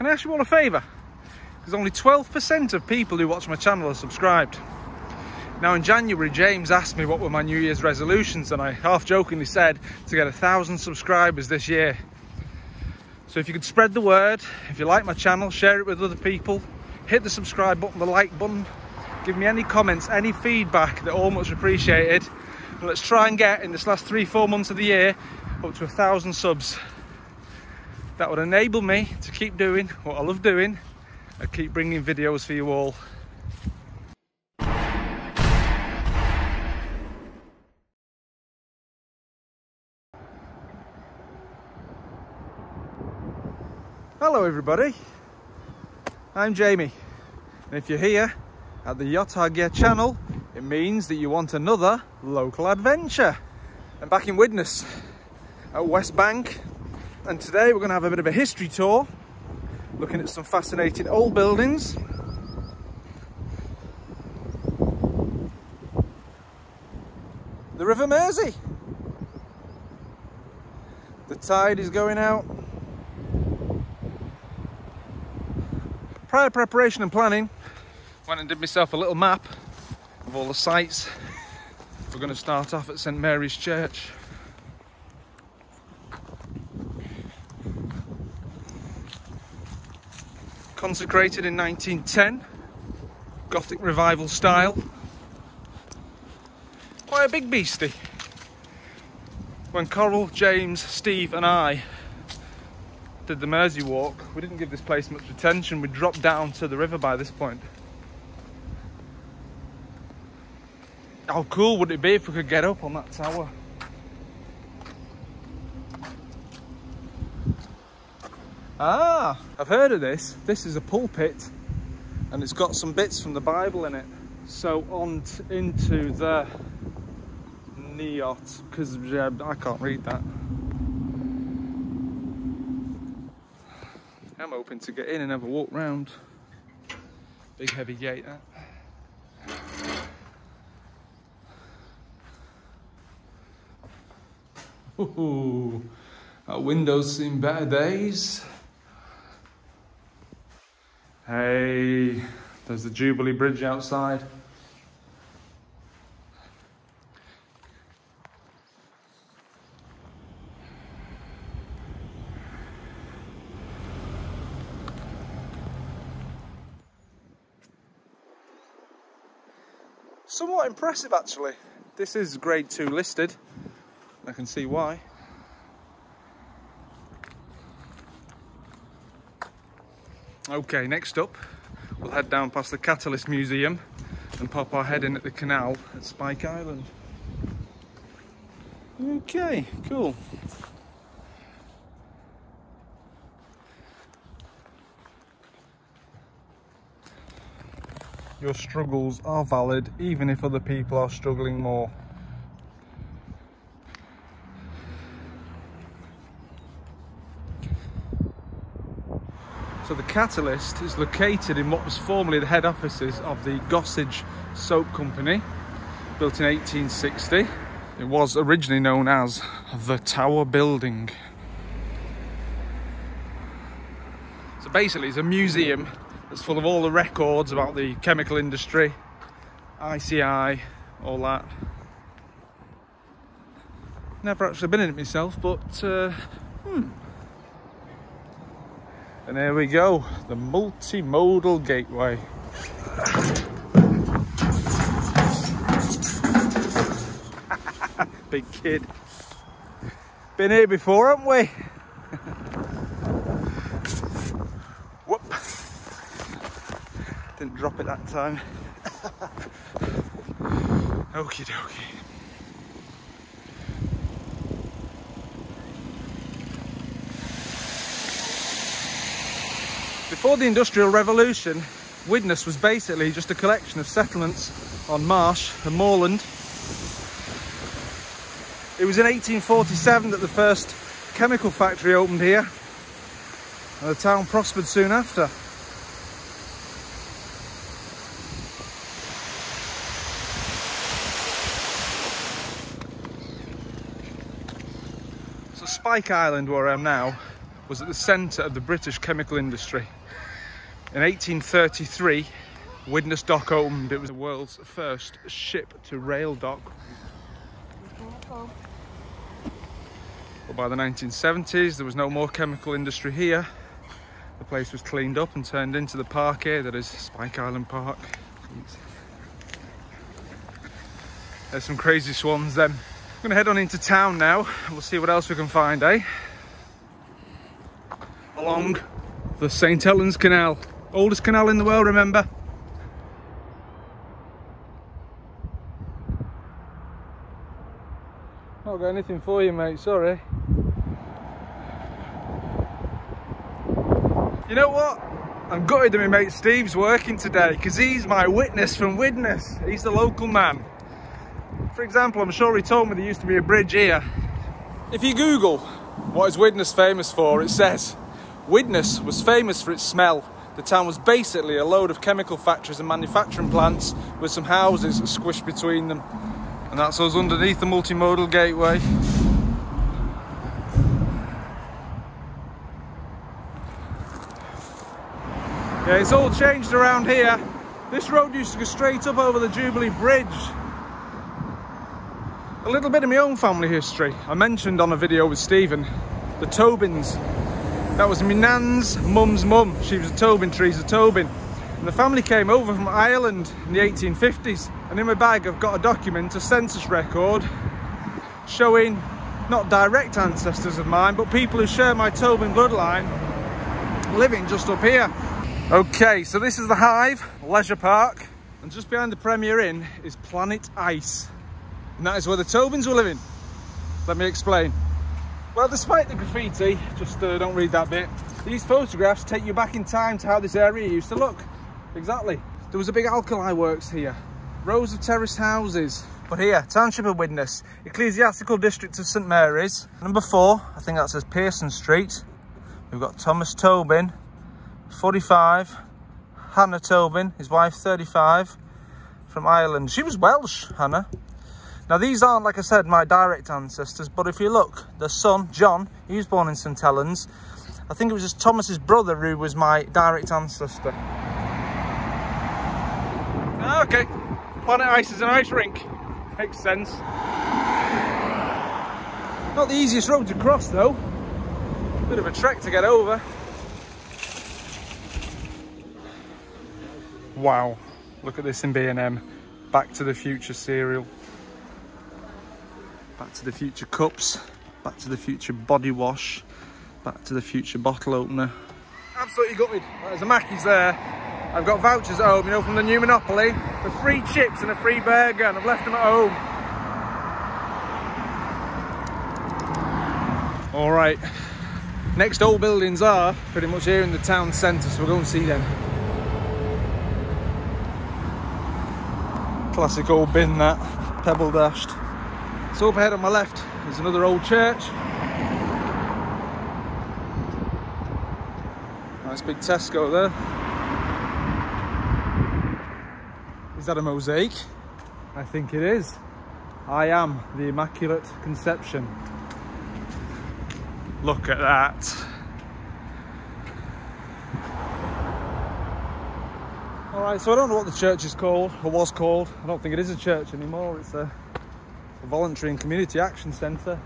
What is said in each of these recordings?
Can I ask you all a favour? Because only 12% of people who watch my channel are subscribed. Now in January, James asked me what were my New Year's resolutions and I half jokingly said to get a thousand subscribers this year. So if you could spread the word, if you like my channel, share it with other people, hit the subscribe button, the like button, give me any comments, any feedback, they're all much appreciated. And let's try and get in this last three, four months of the year up to a thousand subs. That would enable me to keep doing what I love doing and keep bringing videos for you all. Hello everybody, I'm Jamie and if you're here at the Gear channel it means that you want another local adventure. I'm back in Widnes at West Bank and today we're going to have a bit of a history tour looking at some fascinating old buildings the River Mersey the tide is going out prior preparation and planning, went and did myself a little map of all the sites. We're going to start off at St Mary's Church. Consecrated in 1910, Gothic revival style. Quite a big beastie. When Coral, James, Steve and I did the Mersey walk, we didn't give this place much attention. We dropped down to the river by this point. How cool would it be if we could get up on that tower? Ah, I've heard of this. This is a pulpit and it's got some bits from the Bible in it. So on into the Neot, because I can't read that. I'm hoping to get in and have a walk round. Big heavy gate that. Ooh, our windows seen better days. Hey, there's the Jubilee Bridge outside. somewhat impressive actually. This is grade 2 listed. I can see why. Okay, next up, we'll head down past the Catalyst Museum and pop our head in at the canal at Spike Island. Okay, cool. your struggles are valid even if other people are struggling more. So the Catalyst is located in what was formerly the head offices of the Gossage Soap Company, built in 1860. It was originally known as the Tower Building. So basically it's a museum it's full of all the records about the chemical industry, ICI, all that. Never actually been in it myself, but uh, hmm. And here we go, the multimodal gateway. Big kid. Been here before, haven't we? Whoop. Didn't drop it that time. Okie dokie. Before the Industrial Revolution, Widnes was basically just a collection of settlements on marsh and moorland. It was in 1847 that the first chemical factory opened here and the town prospered soon after. So Spike Island where I am now was at the centre of the British chemical industry. In 1833, Widnes Dock opened. It was the world's first ship to rail dock. But by the 1970s, there was no more chemical industry here. The place was cleaned up and turned into the park here that is Spike Island Park. There's some crazy swans then. I'm gonna head on into town now we'll see what else we can find, eh? Along the St. Helens Canal. Oldest canal in the world, remember? Not got anything for you, mate, sorry. You know what? I'm gutted that my mate Steve's working today because he's my witness from Widnes. He's the local man. For example, I'm sure he told me there used to be a bridge here. If you Google what is Widnes famous for, it says Widnes was famous for its smell. The town was basically a load of chemical factories and manufacturing plants with some houses squished between them. And that's us underneath the multimodal gateway. Yeah, it's all changed around here. This road used to go straight up over the Jubilee Bridge a little bit of my own family history. I mentioned on a video with Stephen, the Tobins. That was my nan's mum's mum. She was a Tobin, Teresa Tobin. And the family came over from Ireland in the 1850s. And in my bag, I've got a document, a census record, showing not direct ancestors of mine, but people who share my Tobin bloodline living just up here. Okay, so this is the Hive Leisure Park. And just behind the Premier Inn is Planet Ice. And that is where the Tobins were living. Let me explain. Well, despite the graffiti, just uh, don't read that bit, these photographs take you back in time to how this area used to look. Exactly. There was a big alkali works here, rows of terraced houses. But here, Township of Widnes, Ecclesiastical District of St Mary's. Number four, I think that says Pearson Street. We've got Thomas Tobin, 45. Hannah Tobin, his wife, 35, from Ireland. She was Welsh, Hannah. Now these aren't, like I said, my direct ancestors, but if you look, the son, John, he was born in St Helens. I think it was just Thomas's brother who was my direct ancestor. Ah, okay, Planet Ice is an ice rink. Makes sense. Not the easiest road to cross though. Bit of a trek to get over. Wow, look at this in B&M. Back to the Future cereal. Back to the Future cups, Back to the Future body wash, Back to the Future bottle opener. Absolutely gutted. There's a Mackey's there. I've got vouchers at home, you know, from the new Monopoly for free chips and a free burger, and I've left them at home. All right, next old buildings are pretty much here in the town centre, so we'll go and see them. Classic old bin that, pebble dashed. So up ahead on my left is another old church. Nice big Tesco there. Is that a mosaic? I think it is. I am the Immaculate Conception. Look at that. All right, so I don't know what the church is called, or was called. I don't think it is a church anymore. It's a a voluntary and community action centre.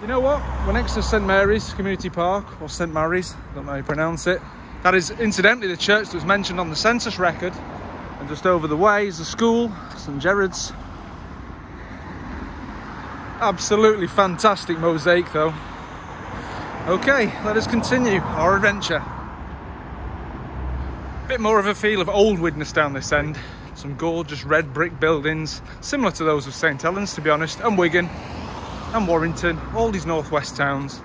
You know what? We're next to St Mary's Community Park, or St Mary's, don't know how you pronounce it. That is incidentally the church that was mentioned on the census record. And just over the way is the school, St Gerard's. Absolutely fantastic mosaic though. Okay, let us continue our adventure. Bit more of a feel of old Widnes down this end. Some gorgeous red brick buildings, similar to those of St Helens to be honest, and Wigan, and Warrington, all these northwest towns.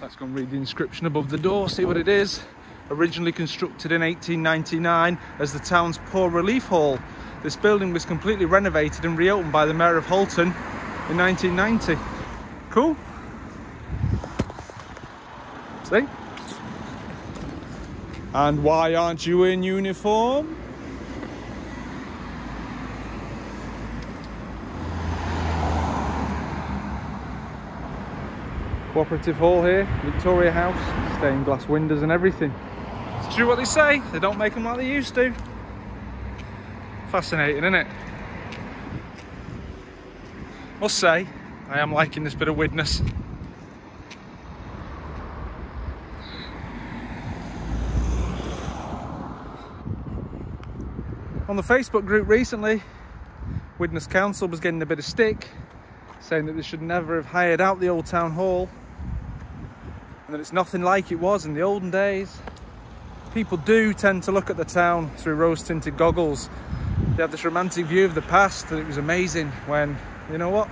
Let's go and read the inscription above the door, see what it is. Originally constructed in 1899 as the town's poor relief hall, this building was completely renovated and reopened by the Mayor of Halton in 1990. Cool. See? And why aren't you in uniform? Cooperative Hall here, Victoria House, stained glass windows and everything. It's true what they say, they don't make them like they used to. Fascinating, isn't it? Must say, I am liking this bit of Widnes. On the Facebook group recently, Widnes Council was getting a bit of stick, saying that they should never have hired out the old town hall and that it's nothing like it was in the olden days. People do tend to look at the town through rose-tinted goggles. They have this romantic view of the past that it was amazing when, you know what,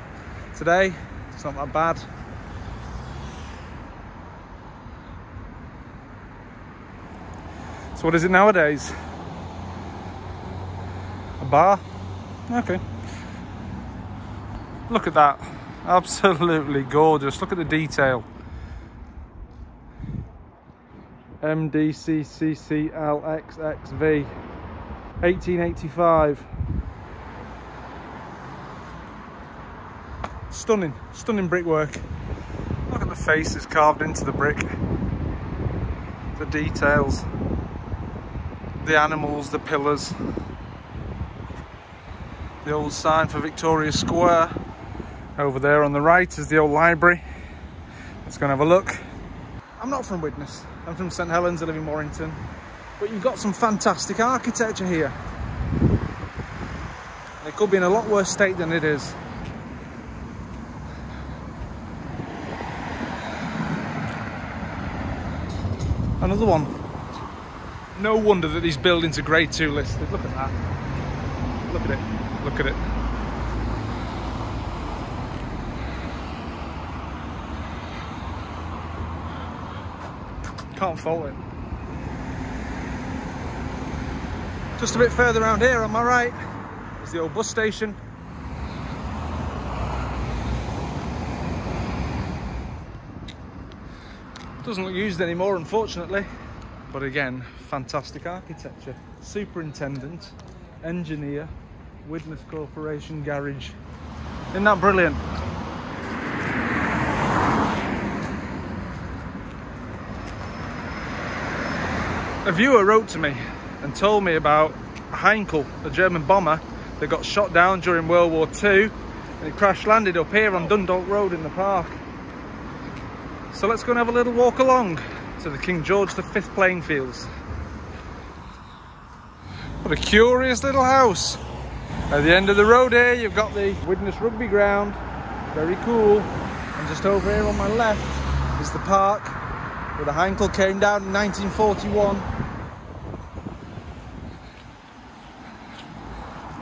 today it's not that bad. So what is it nowadays? Bar? Okay. Look at that. Absolutely gorgeous. Look at the detail. MDCCCLXXV 1885. Stunning, stunning brickwork. Look at the faces carved into the brick. The details. The animals, the pillars. The old sign for Victoria Square. Over there on the right is the old library. Let's go and have a look. I'm not from Widnes. I'm from St Helens, I live in Warrington. But you've got some fantastic architecture here. It could be in a lot worse state than it is. Another one. No wonder that these buildings are grade two listed. Look at that. Look at it. Look at it. Can't fault it. Just a bit further around here on my right is the old bus station. Doesn't look used anymore, unfortunately. But again, fantastic architecture. Superintendent, engineer, Widnes Corporation garage. Isn't that brilliant? A viewer wrote to me and told me about Heinkel, a German bomber that got shot down during World War II and it crash landed up here on Dundalk Road in the park. So let's go and have a little walk along to the King George V playing fields. What a curious little house. At the end of the road here, you've got the Widnes Rugby Ground. Very cool. And just over here on my left is the park where the Heinkel came down in 1941.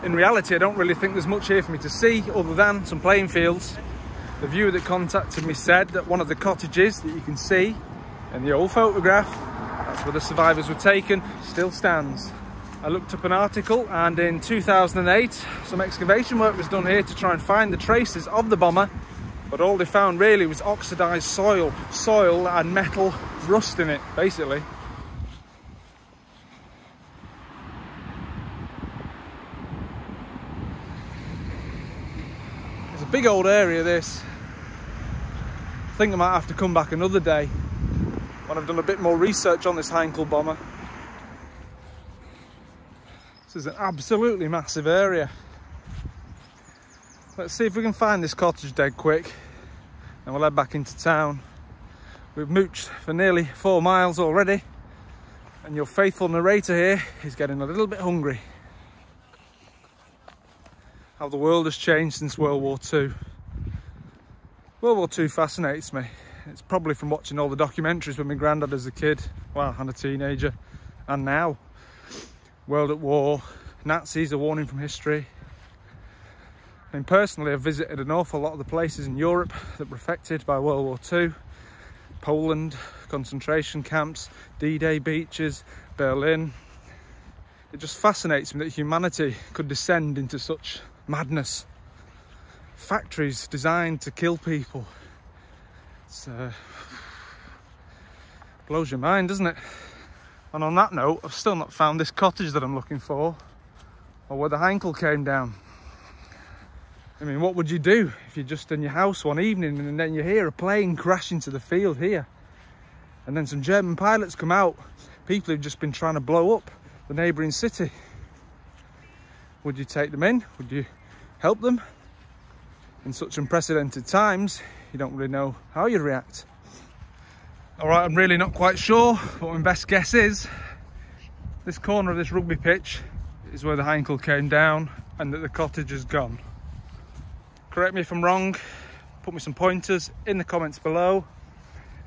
In reality, I don't really think there's much here for me to see other than some playing fields. The viewer that contacted me said that one of the cottages that you can see in the old photograph, that's where the survivors were taken, still stands. I looked up an article and in 2008 some excavation work was done here to try and find the traces of the bomber but all they found really was oxidized soil, soil and metal rust in it, basically. It's a big old area, this. I think I might have to come back another day when I've done a bit more research on this Heinkel bomber. This is an absolutely massive area. Let's see if we can find this cottage dead quick and we'll head back into town. We've mooched for nearly four miles already and your faithful narrator here is getting a little bit hungry. How the world has changed since World War II. World War II fascinates me. It's probably from watching all the documentaries with my granddad as a kid, well, and a teenager, and now. World at War, Nazis, a warning from history, I mean, personally, I've visited an awful lot of the places in Europe that were affected by World War II. Poland, concentration camps, D-Day beaches, Berlin. It just fascinates me that humanity could descend into such madness. Factories designed to kill people. It uh, blows your mind, doesn't it? And on that note, I've still not found this cottage that I'm looking for, or where the Heinkel came down. I mean, what would you do if you're just in your house one evening and then you hear a plane crash into the field here? And then some German pilots come out, people who've just been trying to blow up the neighbouring city. Would you take them in? Would you help them? In such unprecedented times, you don't really know how you'd react. All right, I'm really not quite sure, but my best guess is this corner of this rugby pitch is where the Heinkel came down and that the cottage is gone. Correct me if I'm wrong, put me some pointers in the comments below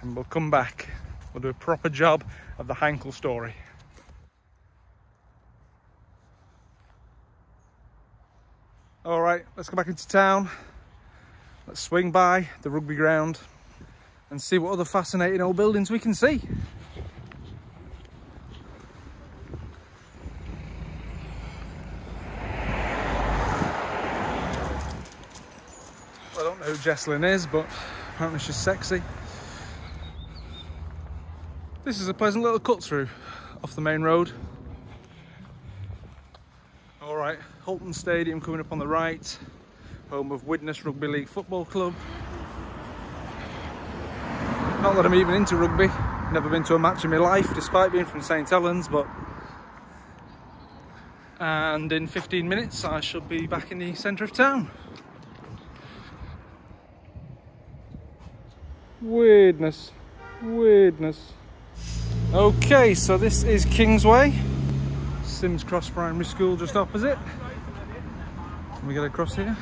and we'll come back. We'll do a proper job of the Heinkel story. All right, let's go back into town. Let's swing by the rugby ground and see what other fascinating old buildings we can see. I don't know who Jesslyn is, but apparently she's sexy. This is a pleasant little cut through off the main road. All right, Halton Stadium coming up on the right, home of Widnes Rugby League Football Club. Not that I'm even into rugby, never been to a match in my life despite being from St Helens, but and in 15 minutes I shall be back in the centre of town. Weirdness, weirdness. Okay, so this is Kingsway, Simms Cross Primary School just opposite. Can we get across here?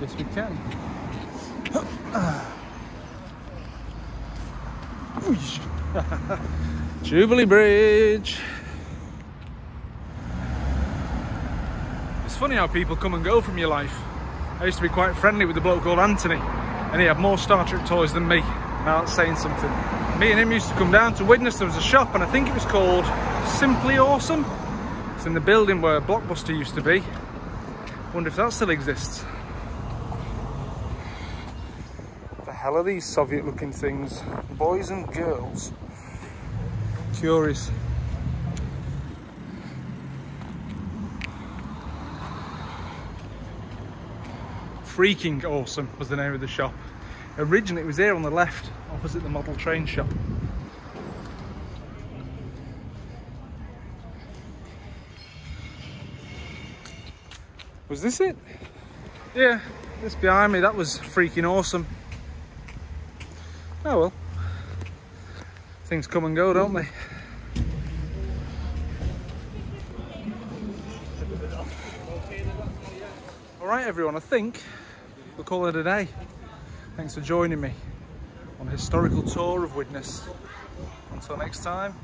Yes, we can. Jubilee Bridge. It's funny how people come and go from your life. I used to be quite friendly with a bloke called Anthony, and he had more Star Trek toys than me. Now that's saying something. Me and him used to come down to Widnes. There was a shop, and I think it was called Simply Awesome. It's in the building where Blockbuster used to be. Wonder if that still exists. The hell are these Soviet looking things? Boys and girls. Curious. Freaking Awesome was the name of the shop. Originally it was here on the left, opposite the model train shop. Was this it? Yeah, this behind me, that was freaking awesome. Oh well. Things come and go, don't they? All right, everyone, I think we'll call it a day. Thanks for joining me on a historical tour of Widnes. Until next time,